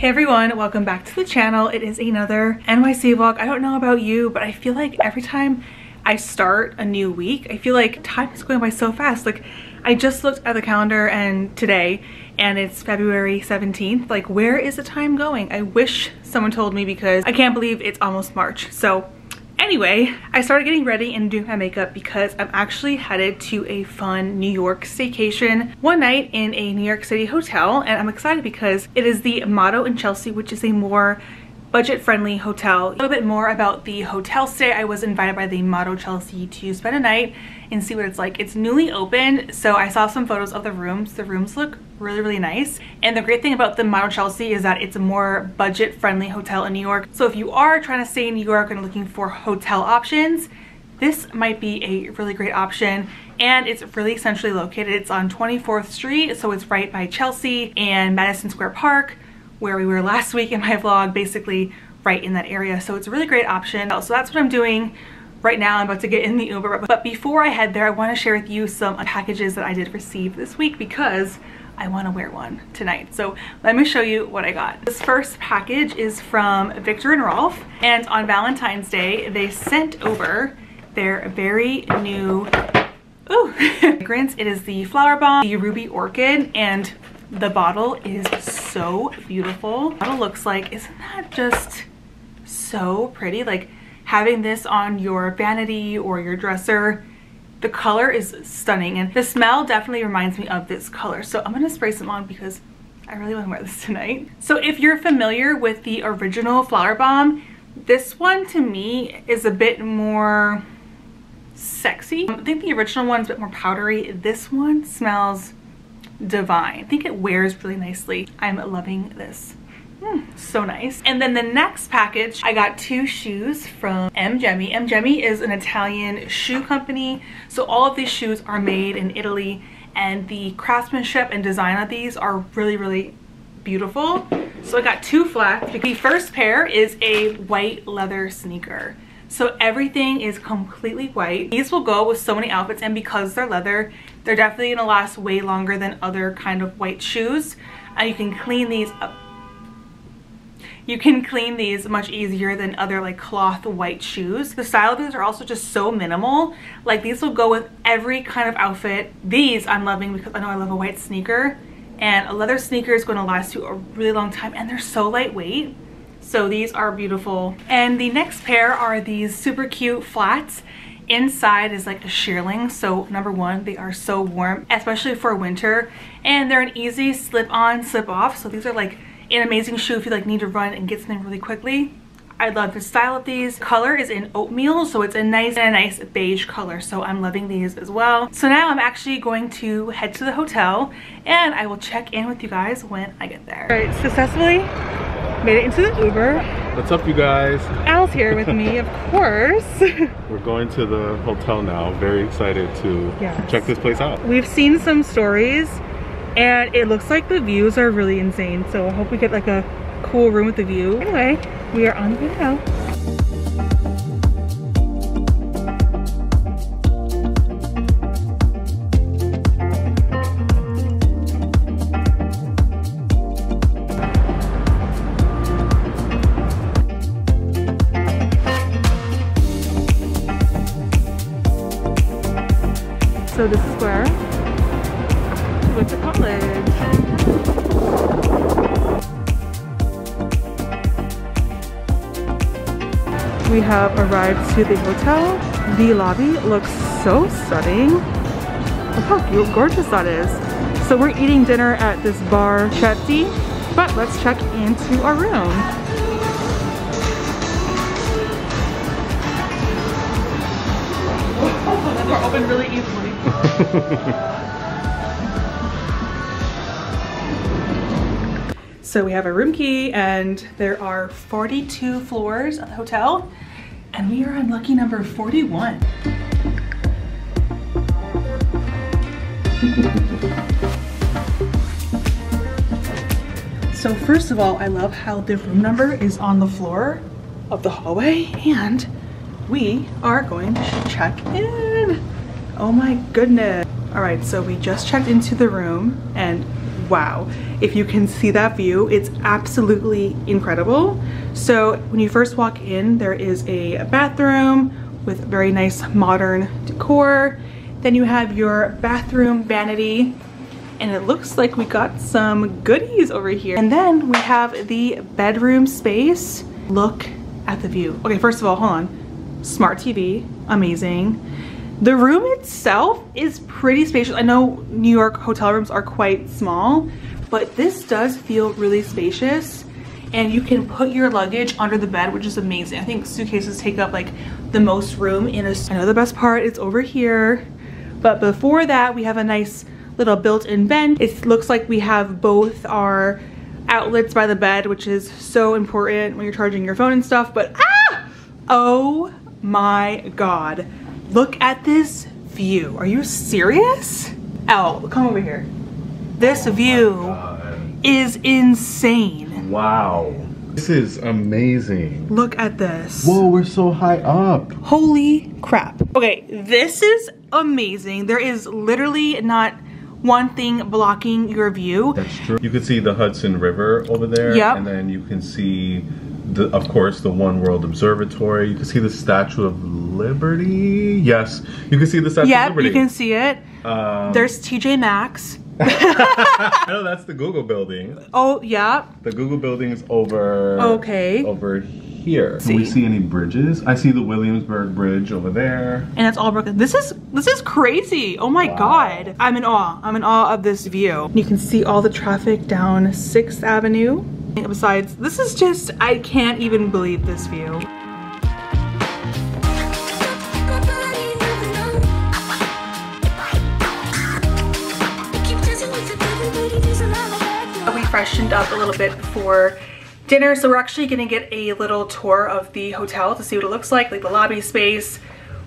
Hey everyone, welcome back to the channel. It is another NYC vlog. I don't know about you, but I feel like every time I start a new week, I feel like time is going by so fast. Like I just looked at the calendar and today and it's February 17th. Like where is the time going? I wish someone told me because I can't believe it's almost March. So Anyway, I started getting ready and doing my makeup because I'm actually headed to a fun New York staycation one night in a New York City hotel and I'm excited because it is the Motto in Chelsea which is a more budget-friendly hotel. A little bit more about the hotel stay. I was invited by the Motto Chelsea to spend a night and see what it's like. It's newly opened, so I saw some photos of the rooms. The rooms look really, really nice. And the great thing about the Motto Chelsea is that it's a more budget-friendly hotel in New York. So if you are trying to stay in New York and looking for hotel options, this might be a really great option and it's really centrally located. It's on 24th Street, so it's right by Chelsea and Madison Square Park where we were last week in my vlog, basically right in that area. So it's a really great option. So that's what I'm doing right now. I'm about to get in the Uber. But before I head there, I want to share with you some packages that I did receive this week because I want to wear one tonight. So let me show you what I got. This first package is from Viktor and Rolf. And on Valentine's Day, they sent over their very new Ooh, fragrance. It is the Flowerbomb, the Ruby Orchid, and the bottle is so beautiful. What it looks like, isn't that just so pretty? Like having this on your vanity or your dresser, the color is stunning and the smell definitely reminds me of this color. So I'm gonna spray some on because I really wanna wear this tonight. So if you're familiar with the original Flowerbomb, this one to me is a bit more sexy. I think the original one's a bit more powdery. This one smells divine. I think it wears really nicely. I'm loving this. Mm, so nice. And then the next package, I got two shoes from M. Gemi. M. Gemi is an Italian shoe company. So all of these shoes are made in Italy and the craftsmanship and design of these are really, really beautiful. So I got two flats. The first pair is a white leather sneaker. So everything is completely white. These will go with so many outfits and because they're leather, they're definitely gonna last way longer than other kind of white shoes. And you can clean these up. You can clean these much easier than other like cloth white shoes. The style of these are also just so minimal. Like these will go with every kind of outfit. These I'm loving because I know I love a white sneaker and a leather sneaker is gonna last you a really long time and they're so lightweight. So these are beautiful. And the next pair are these super cute flats. Inside is like a shearling. So number one, they are so warm, especially for winter. And they're an easy slip on, slip off. So these are like an amazing shoe if you like need to run and get something really quickly. I love the style of these. Color is in oatmeal, so it's a nice and a nice beige color. So I'm loving these as well. So now I'm actually going to head to the hotel and I will check in with you guys when I get there. All right, successfully Made it into the Uber. What's up, you guys? Al's here with me, of course. We're going to the hotel now. Very excited to yes. check this place out. We've seen some stories and it looks like the views are really insane. So I hope we get like a cool room with a view. Anyway, we are on the way now. We have arrived to the hotel. The lobby looks so stunning. Look how gorgeous that is. So we're eating dinner at this bar, Chetty, but let's check into our room. We're open really easily. so we have a room key and there are 42 floors of the hotel and we are on lucky number 41. so first of all, I love how the room number is on the floor of the hallway and we are going to check in. Oh my goodness. All right, so we just checked into the room and wow. If you can see that view, it's absolutely incredible. So when you first walk in, there is a bathroom with very nice modern decor. Then you have your bathroom vanity and it looks like we got some goodies over here. And then we have the bedroom space. Look at the view. Okay, first of all, hold on. Smart TV, amazing. The room itself is pretty spacious. I know New York hotel rooms are quite small, but this does feel really spacious and you can put your luggage under the bed, which is amazing. I think suitcases take up like the most room in a, I know the best part is over here, but before that we have a nice little built-in vent. It looks like we have both our outlets by the bed, which is so important when you're charging your phone and stuff, but ah! Oh my God. Look at this view. Are you serious? Oh, come over here. This oh view is insane. Wow. This is amazing. Look at this. Whoa, we're so high up. Holy crap. Okay, this is amazing. There is literally not one thing blocking your view. That's true. You can see the Hudson River over there. Yep. And then you can see, the, of course, the One World Observatory. You can see the Statue of Liberty. Yes, you can see the Statue yep, of Liberty. you can see it. Um, There's TJ Maxx. no, that's the Google building. Oh, yeah. The Google building is over. Okay. Over here. Do we see any bridges? I see the Williamsburg Bridge over there. And it's all broken. This is this is crazy. Oh my Wow. god. I'm in awe. I'm in awe of this view. You can see all the traffic down 6th Avenue. Besides, this is just I can't even believe this view. Freshened up a little bit before dinner, so we're actually gonna get a little tour of the hotel to see what it looks like, like the lobby space.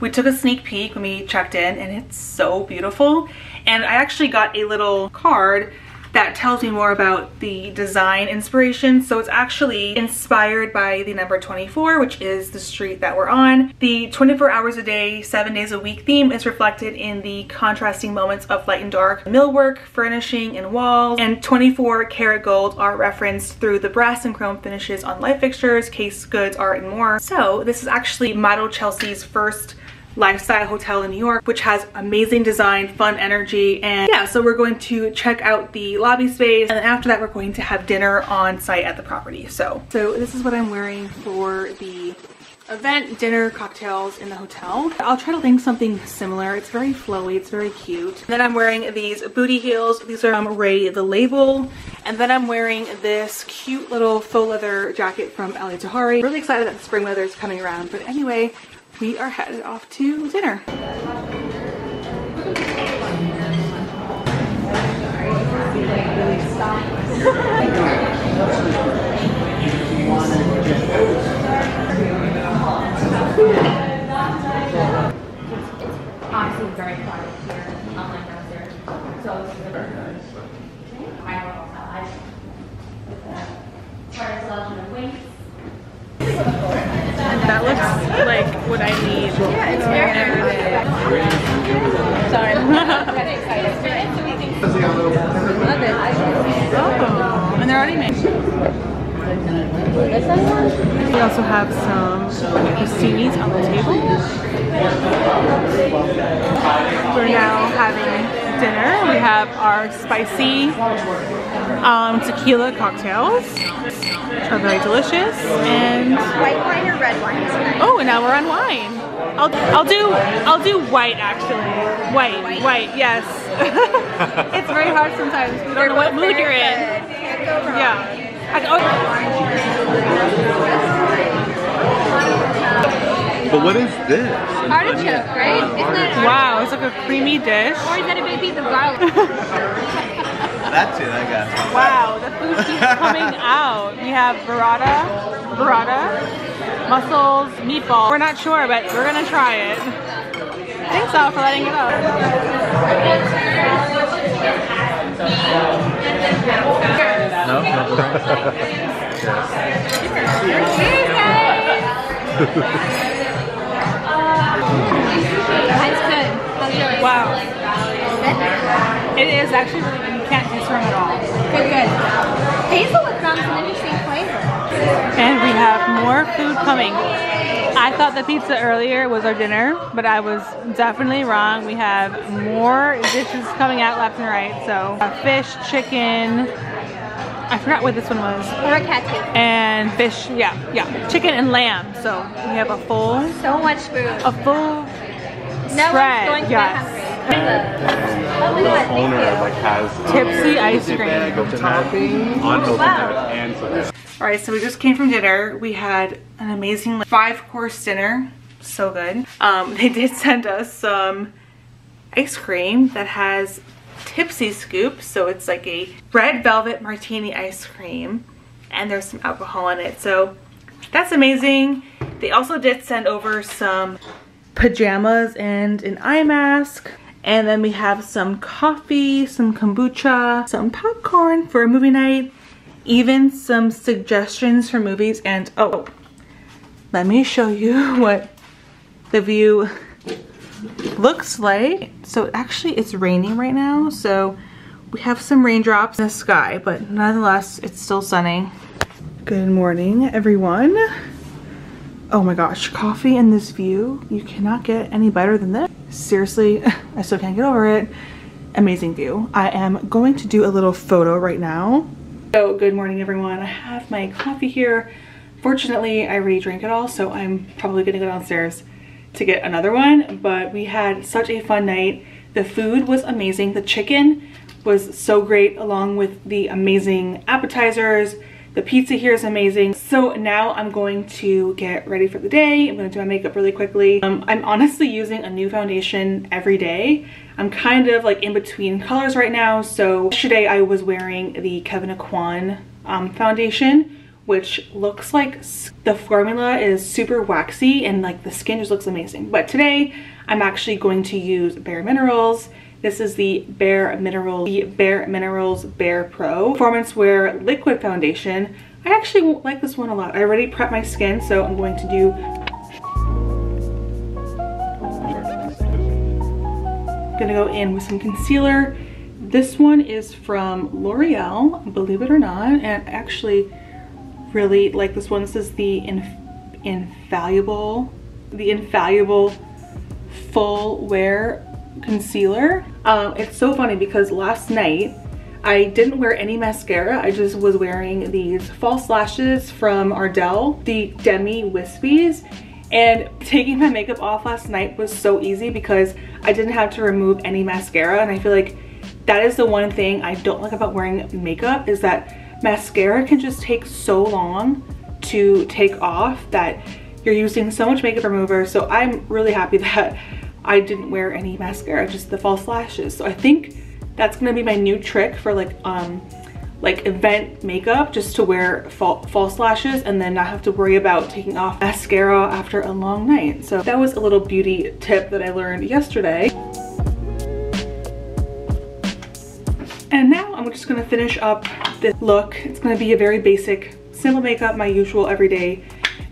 We took a sneak peek when we checked in and it's so beautiful. And I actually got a little card that tells me more about the design inspiration. So it's actually inspired by the number 24, which is the street that we're on. The 24 hours a day, seven days a week theme is reflected in the contrasting moments of light and dark millwork, furnishing, and walls. And 24 karat gold are referenced through the brass and chrome finishes on light fixtures, case goods, art, and more. So this is actually Motto Chelsea's first lifestyle hotel in New York, which has amazing design, fun energy, and yeah, so we're going to check out the lobby space, and then after that we're going to have dinner on site at the property. So, so this is what I'm wearing for the event, dinner, cocktails in the hotel. I'll try to link something similar. It's very flowy, it's very cute. And then I'm wearing these booty heels. These are um, Ray the Label. And then I'm wearing this cute little faux leather jacket from Elie Tahari. Really excited that the spring weather is coming around. But anyway, we are headed off to dinner. Honestly, very quiet here, unlike downstairs. So this very nice. My little side. With a quite selection of wings. That looks like what I need. Yeah, it's very um, Sorry. Love it. Oh, and they're already made. We also have some crostinis on the table. We're now having dinner. We have our spicy um, tequila cocktails, which are very delicious. And White wine or red wine tonight? oh, and now we're on wine. I'll, I'll do I'll do white actually. White, white, yes. it's very hard sometimes. We don't know what mood you're in. Yeah. I, But what is this? Artichoke, right? Isn't that wow, it's like a creamy dish. Or is that a big piece of garlic? That's it, I guess. Wow, the food keeps coming out. We have burrata, burrata, mussels, meatball. We're not sure, but we're gonna try it. Thanks all for letting it up. No? Mine's good. Wow. It is actually really good. You can't taste from at all. Good, good. Hazelwood sounds an interesting flavor. And we have more food coming. I thought the pizza earlier was our dinner, but I was definitely wrong. We have more dishes coming out left and right. So uh, fish, chicken, I forgot what this one was. Oricati. And fish, yeah, yeah. Chicken and lamb. So we have a full, So much food. a full No spread. one's going to yes. get hungry. Oh my god, owner like has Tipsy ice cream. of topping on Hilton Wow. Head and so All right, so we just came from dinner. We had an amazing like, five course dinner. So good. Um, they did send us some ice cream that has tipsy scoop. So it's like a red velvet martini ice cream and there's some alcohol in it. So that's amazing. They also did send over some pajamas and an eye mask. And then we have some coffee, some kombucha, some popcorn for a movie night, even some suggestions for movies. And oh, let me show you what the view looks like. So actually it's raining right now. So we have some raindrops in the sky, but nonetheless, it's still sunny. Good morning, everyone. Oh my gosh, coffee in this view. You cannot get any better than this. Seriously, I still can't get over it. Amazing view. I am going to do a little photo right now. So good morning everyone. I have my coffee here. Fortunately, I already drank it all, so I'm probably gonna go downstairs to get another one, but we had such a fun night. The food was amazing. The chicken was so great along with the amazing appetizers. The pizza here is amazing. So now I'm going to get ready for the day. I'm gonna do my makeup really quickly. Um, I'm honestly using a new foundation every day. I'm kind of like in between colors right now. So yesterday I was wearing the Kevyn Aucoin um, foundation which looks like the formula is super waxy and like the skin just looks amazing. But today I'm actually going to use Bare Minerals. This is the Bare Minerals, the Bare Minerals Bare Pro Performance Wear Liquid Foundation. I actually like this one a lot. I already prepped my skin, so I'm going to do gonna go in with some concealer. This one is from L'Oreal, believe it or not, and I actually really like this one. This is the Inf Infallible, the Infallible Full Wear Concealer. Um, it's so funny because last night I didn't wear any mascara. I just was wearing these false lashes from Ardell, the Demi Wispies. And taking my makeup off last night was so easy because I didn't have to remove any mascara. And I feel like that is the one thing I don't like about wearing makeup is that mascara can just take so long to take off that you're using so much makeup remover. So I'm really happy that I didn't wear any mascara, just the false lashes. So I think that's gonna be my new trick for like um like event makeup just to wear fa false lashes and then not have to worry about taking off mascara after a long night. So that was a little beauty tip that I learned yesterday. And now I'm just gonna finish up this look. It's gonna be a very basic, simple makeup, my usual everyday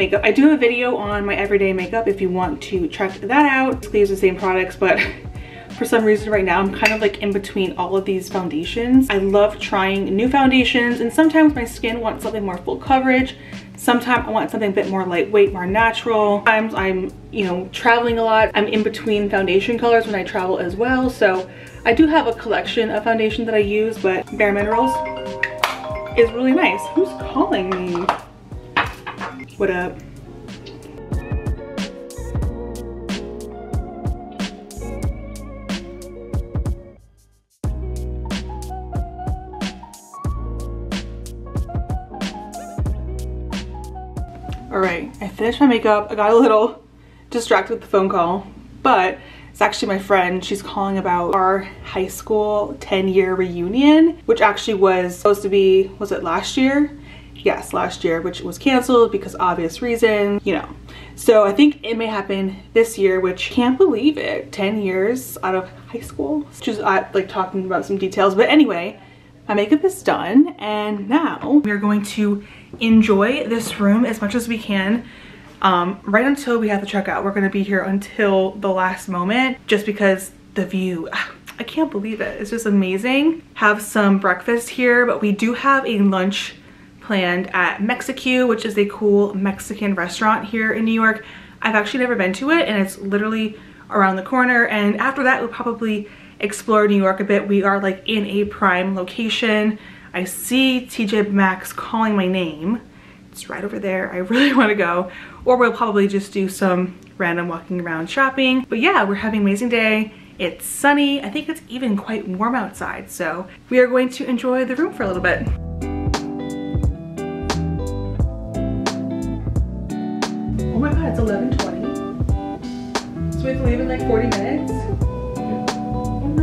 makeup. I do have a video on my everyday makeup if you want to check that out. Basically use the same products, but for some reason right now I'm kind of like in between all of these foundations. I love trying new foundations and sometimes my skin wants something more full coverage. Sometimes I want something a bit more lightweight, more natural. Sometimes I'm, you know, traveling a lot. I'm in between foundation colors when I travel as well. So I do have a collection of foundation that I use, but Bare Minerals is really nice. Who's calling me? What up? All right, I finished my makeup. I got a little distracted with the phone call, but it's actually my friend. She's calling about our high school 10 year reunion, which actually was supposed to be, was it last year? Yes, last year, which was canceled because obvious reason, you know. So I think it may happen this year, which can't believe it. 10 years out of high school. Just uh, like talking about some details. But anyway, my makeup is done and now we're going to enjoy this room as much as we can um, right until we have to check out. We're gonna be here until the last moment just because the view, I can't believe it. It's just amazing. Have some breakfast here, but we do have a lunch planned at Mexicue, which is a cool Mexican restaurant here in New York. I've actually never been to it and it's literally around the corner. And after that, we'll probably explore New York a bit. We are like in a prime location. I see TJ Maxx calling my name. It's right over there. I really want to go. Or we'll probably just do some random walking around shopping. But yeah, we're having an amazing day. It's sunny. I think it's even quite warm outside. So we are going to enjoy the room for a little bit. It's 11.20. So we have to leave in like 40 minutes? Oh no.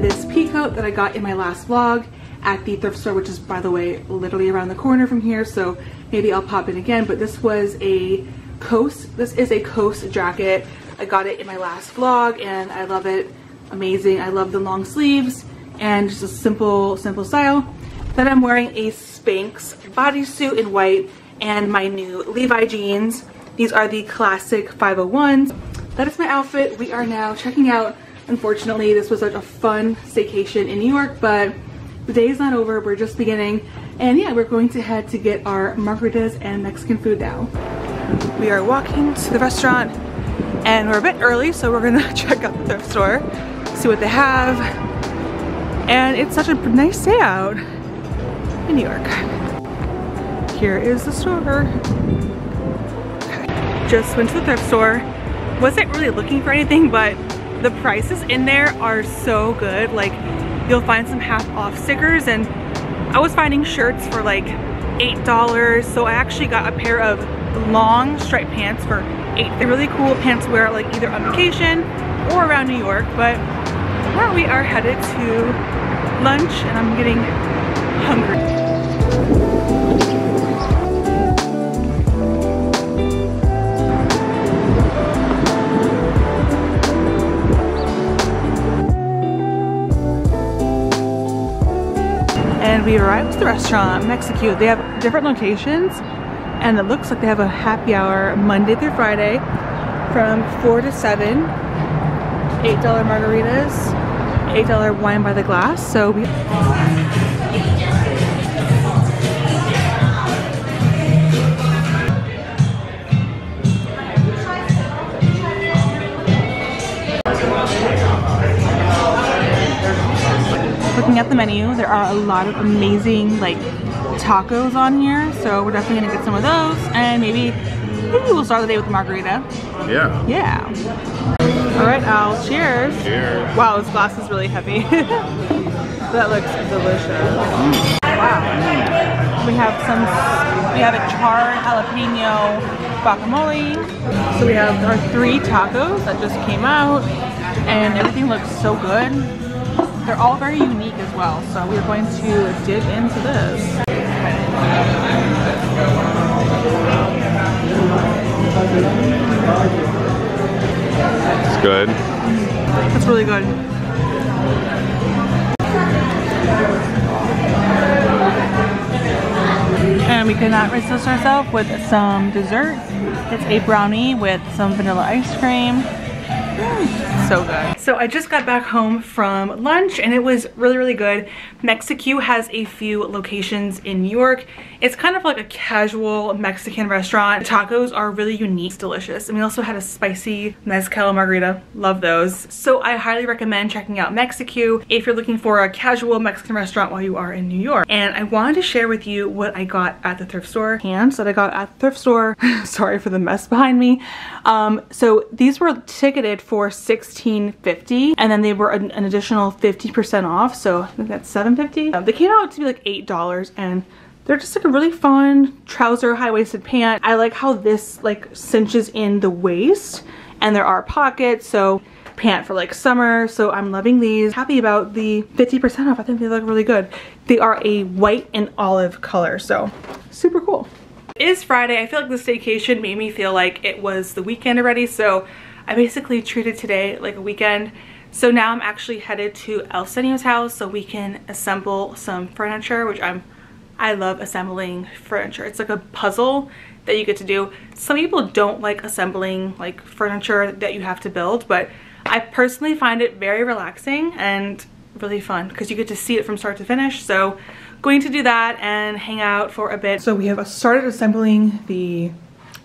This pea coat that I got in my last vlog at the thrift store, which is by the way, literally around the corner from here. So maybe I'll pop in again, but this was a Coast, this is a Coast jacket. I got it in my last vlog and I love it. Amazing. I love the long sleeves and just a simple, simple style. Then I'm wearing a Spanx bodysuit in white and my new Levi jeans. These are the classic 501s. That is my outfit. We are now checking out. Unfortunately, this was such a fun staycation in New York, but the day is not over. We're just beginning. And yeah, we're going to head to get our margaritas and Mexican food now. We are walking to the restaurant and we're a bit early, so we're gonna check out the thrift store, see what they have. And it's such a nice day out in New York. Here is the store. Just went to the thrift store. Wasn't really looking for anything, but the prices in there are so good. Like you'll find some half off stickers and I was finding shirts for like $8. So I actually got a pair of long striped pants for eight. They're really cool pants to wear like either on vacation or around New York. But now we are headed to lunch and I'm getting hungry. The restaurant, Mexicue. They have different locations and it looks like they have a happy hour Monday through Friday from 4 to 7. $8 margaritas, $8 wine by the glass. So we the menu, there are a lot of amazing like tacos on here. So we're definitely gonna get some of those and maybe, maybe we'll start the day with a margarita. Yeah. Yeah. All right, Al, cheers. Cheers. Wow, this glass is really heavy. that looks delicious. Wow. We have some, we have a charred jalapeno guacamole. So we have our three tacos that just came out and everything looks so good. They're all very unique as well. So we're going to dig into this. It's good. It's really good. And we cannot resist ourselves with some dessert. It's a brownie with some vanilla ice cream. Mm, so good. So I just got back home from lunch and it was really, really good. Mexicue has a few locations in New York. It's kind of like a casual Mexican restaurant. The tacos are really unique, delicious. And we also had a spicy mezcal margarita. Love those. So I highly recommend checking out Mexicue if you're looking for a casual Mexican restaurant while you are in New York. And I wanted to share with you what I got at the thrift store. Hands that I got at the thrift store. Sorry for the mess behind me. Um, so these were ticketed for $16.50 and then they were an, an additional 50% off. So I think that's $7.50. Um, they came out to be like $8 and they're just like a really fun trouser high-waisted pant. I like how this like cinches in the waist and there are pockets. So pant for like summer. So I'm loving these. Happy about the 50% off. I think they look really good. They are a white and olive color. So super cool. It is Friday. I feel like the staycation made me feel like it was the weekend already. So I basically treated today like a weekend. So now I'm actually headed to El Senio's house so we can assemble some furniture, which I'm I love assembling furniture. It's like a puzzle that you get to do. Some people don't like assembling like furniture that you have to build, but I personally find it very relaxing and really fun because you get to see it from start to finish. So going to do that and hang out for a bit. So we have started assembling the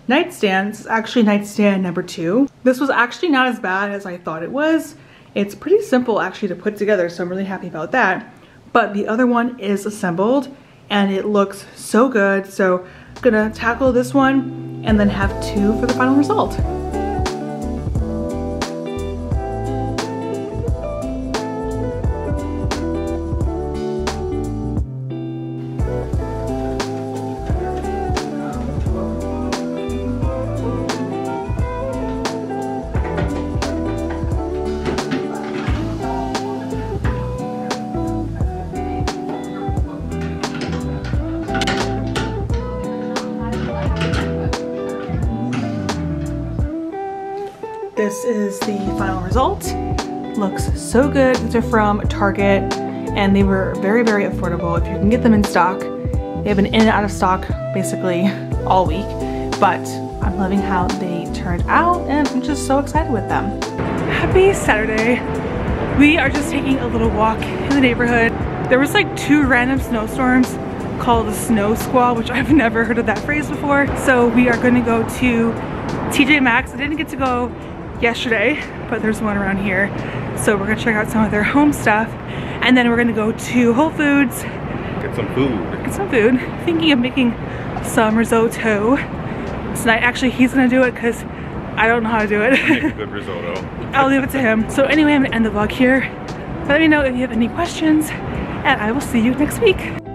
nightstand. This is actually nightstand number two. This was actually not as bad as I thought it was. It's pretty simple actually to put together, so I'm really happy about that. But the other one is assembled and it looks so good. So I'm gonna tackle this one and then have two for the final result. This is the final result. Looks so good. These are from Target and they were very, very affordable. If you can get them in stock, they have been in and out of stock basically all week, but I'm loving how they turned out and I'm just so excited with them. Happy Saturday. We are just taking a little walk in the neighborhood. There was like two random snowstorms called a snow squall, which I've never heard of that phrase before. So we are gonna go to TJ Maxx. I didn't get to go yesterday, but there's one around here. So we're gonna check out some of their home stuff and then we're gonna go to Whole Foods. Get some food. Get some food. Thinking of making some risotto tonight. Actually, he's gonna do it because I don't know how to do it. Make a good risotto. I'll leave it to him. So anyway, I'm gonna end the vlog here. Let me know if you have any questions and I will see you next week.